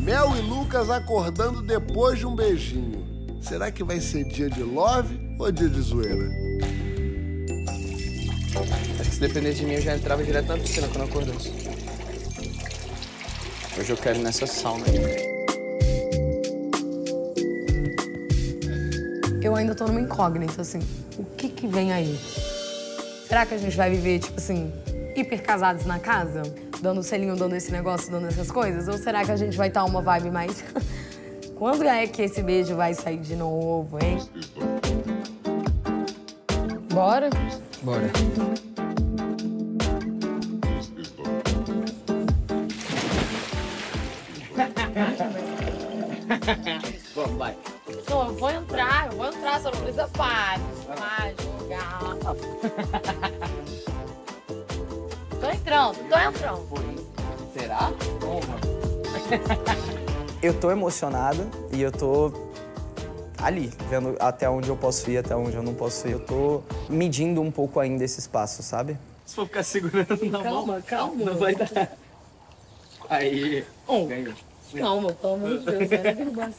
Mel e Lucas acordando depois de um beijinho. Será que vai ser dia de love ou dia de zoeira? Acho que se dependesse de mim, eu já entrava direto na piscina quando eu acordasse. Hoje eu quero ir nessa sauna aí. Eu ainda tô numa incógnita, assim. O que que vem aí? Será que a gente vai viver, tipo assim, hiper casados na casa? Dando selinho, dando esse negócio, dando essas coisas? Ou será que a gente vai estar uma vibe mais... Quando é que esse beijo vai sair de novo, hein? Bora? Bora. Vamos, vai. Não, eu vou entrar, eu vou entrar, só não precisa parar. Vai jogar. tô entrando, tô entrando. Será? Toma. Eu tô emocionado e eu tô ali, vendo até onde eu posso ir, até onde eu não posso ir. Eu tô medindo um pouco ainda esse espaço, sabe? Se for ficar segurando na Calma, mão, calma. não vai dar. Aí. Um. Ganhou. Calma, pelo amor de Deus, vai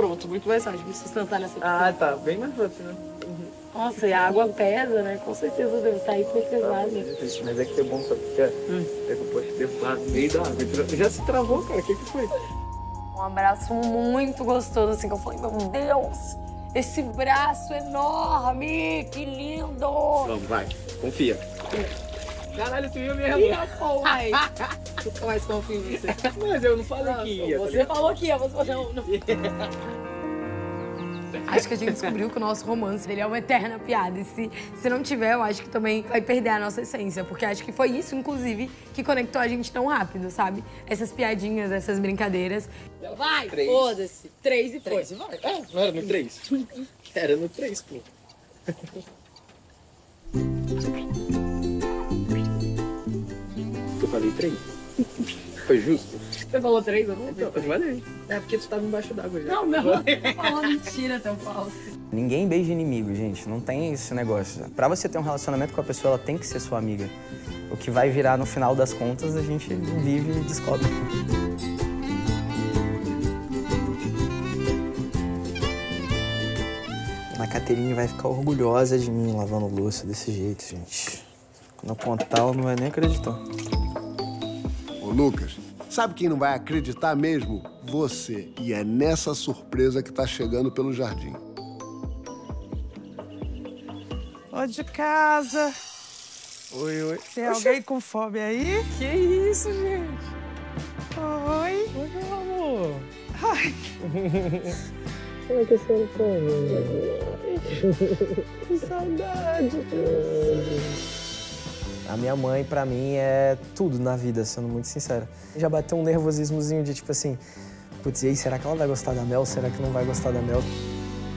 Pronto, muito mais fácil me sustentar nessa piscina. Ah, tá. Bem mais rápido, né? Nossa, e a água pesa, né? Com certeza deve estar hiper pesada. Mas é que é bom, sabe? Porque é que eu posso ter no meio da água. Já se travou, cara. O que, que foi? Um abraço muito gostoso, assim, que eu falei, meu Deus, esse braço enorme, que lindo! Vamos, vai. Confia. Caralho, tu ia mesmo. Ih, porra, aí. Nunca mais confio em você. Mas eu não falei que ia. tá Você falou que ia, você falou não. Acho que a gente descobriu que o nosso romance dele é uma eterna piada. E se, se não tiver, eu acho que também vai perder a nossa essência. Porque acho que foi isso, inclusive, que conectou a gente tão rápido, sabe? Essas piadinhas, essas brincadeiras. Vai, Três. foda-se. Três e foi. Três, vai. É, não era no 3? Era no 3, pô. falei 3? Foi justo? Você falou três, eu não Então, eu falei. É porque tu tava embaixo d'água já. Não, não. Falou mentira, tão falso. Ninguém beija inimigo, gente. Não tem esse negócio. Pra você ter um relacionamento com a pessoa, ela tem que ser sua amiga. O que vai virar no final das contas, a gente vive e descobre. A Caterine vai ficar orgulhosa de mim lavando louça desse jeito, gente. Quando eu contar, ela não vai nem acreditar. Ô, Lucas, sabe quem não vai acreditar mesmo? Você. E é nessa surpresa que tá chegando pelo jardim. Ô, de casa. Oi, oi. Tem alguém com fome aí? Que isso, gente? Oi. Oi, meu amor. Ai, Como é que senhora tá, Que saudade. A minha mãe, pra mim, é tudo na vida, sendo muito sincera. Já bateu um nervosismozinho de tipo assim, putz, e aí, será que ela vai gostar da Mel? Será que não vai gostar da Mel?